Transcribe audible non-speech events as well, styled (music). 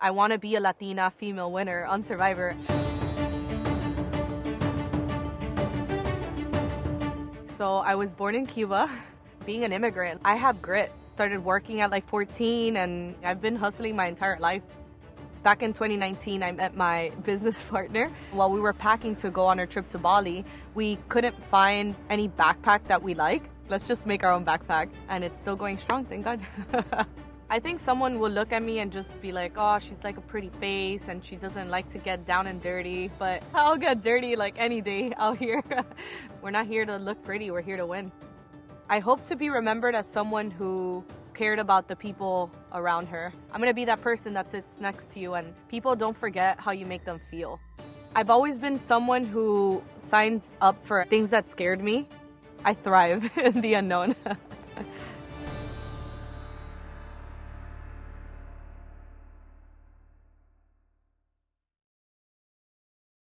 I want to be a Latina female winner on Survivor. So I was born in Cuba, (laughs) being an immigrant. I have grit. Started working at like 14 and I've been hustling my entire life. Back in 2019, I met my (laughs) business partner. While we were packing to go on our trip to Bali, we couldn't find any backpack that we like. Let's just make our own backpack. And it's still going strong, thank God. (laughs) I think someone will look at me and just be like, oh, she's like a pretty face and she doesn't like to get down and dirty. But (laughs) I'll get dirty like any day out here. (laughs) we're not here to look pretty, we're here to win. I hope to be remembered as someone who cared about the people around her. I'm gonna be that person that sits next to you and people don't forget how you make them feel. I've always been someone who signs up for things that scared me. I thrive (laughs) in the unknown.